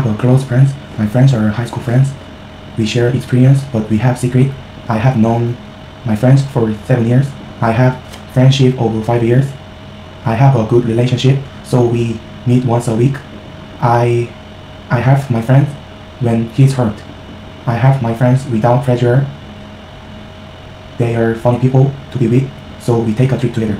have a close friends. My friends are high school friends. We share experience, but we have secret. I have known my friends for seven years. I have friendship over five years. I have a good relationship, so we meet once a week. I I have my friends when he's hurt. I have my friends without pressure. They are funny people to be with, so we take a trip together.